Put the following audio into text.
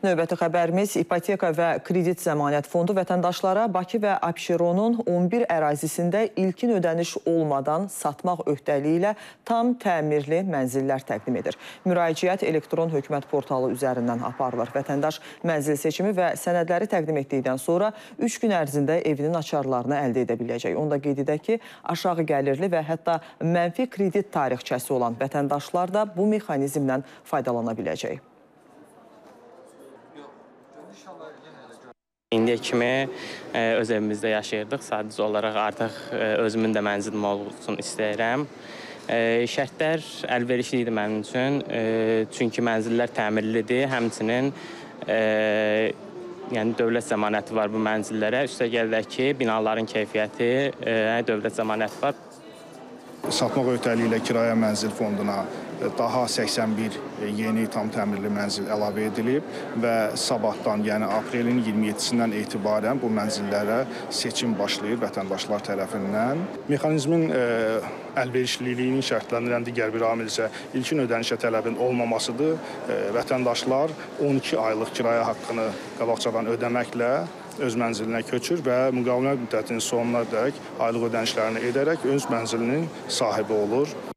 Növbəti xəbərimiz ipoteka və kredit zəmanət fondu vətəndaşlara Bakı və Abşeronun 11 ərazisində ilkin ödəniş olmadan satmaq öhdəliyi ilə tam təmirli mənzillər təqdim edir. Müraciət elektron hökumət portalı üzərindən aparılır. Vətəndaş mənzil seçimi və sənədləri təqdim etdikdən sonra 3 gün ərzində evinin açarlarını əldə edə biləcək. Onda qeyd edək ki, aşağı gəlirli və hətta mənfi kredit tarixçəsi olan vətəndaşlar da bu mexanizmdən faydalana biləcək. İndiyə kimi e, öz evimizdə yaşayırdıq. Sadəcə olaraq artıq e, özümün də mənzilim olsun istəyirəm. E, Şərtlər əlverişli idi mənim üçün. Çünki mənzillər təmirlidir. Həmçinin yəni dövlət zəmanəti var bu mənzillərə. Üstəgəl ki, binaların keyfiyyəti, dövlət zəmanəti var. Satmaq öhdəliyi ilə kirayə mənzil fonduna e, daha 81 yeni tam təmirli mənzil əlavə edilib və sabahdan, yəni aprelin 27-sindən etibarən bu mənzillərə seçim başlayır vətəndaşlar tərəfindən. Mexanizmin ə, əlverişliliyinin şərtləndirən digər bir amil isə ilkin ödənişə tələbin olmamasıdır. Vətəndaşlar 12 aylıq kirayə haqqını qabaqcadan ödəməklə öz mənzilinə köçür və müqavilə müddətinin sonuna dək aylıq ödənişlərini edərək öz mənzilinin sahibi olur.